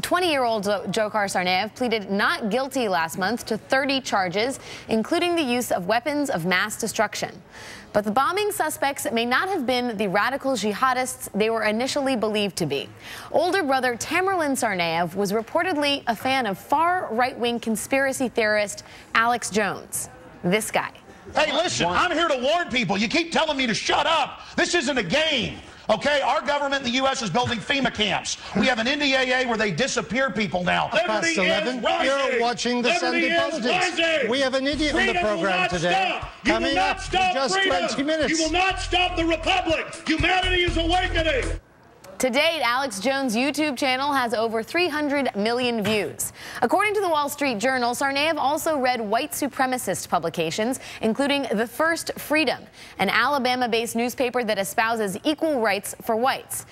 20-year-old Dzhokhar Tsarnaev pleaded not guilty last month to 30 charges, including the use of weapons of mass destruction. But the bombing suspects may not have been the radical jihadists they were initially believed to be. Older brother Tamerlan Tsarnaev was reportedly a fan of far right-wing conspiracy theorist Alex Jones. This guy. Hey, listen, I'm here to warn people. You keep telling me to shut up. This isn't a game. Okay, our government in the U.S. is building FEMA camps. We have an NDAA where they disappear people now. Past 11, you're watching the Liberty Sunday Politics. Rising. We have an idiot freedom on the program today. Stop. You Coming will not up stop in just freedom. 20 minutes. You will not stop the republic. Humanity is awakening. To date, Alex Jones' YouTube channel has over 300 million views. According to the Wall Street Journal, Tsarnaev also read white supremacist publications, including The First Freedom, an Alabama-based newspaper that espouses equal rights for whites.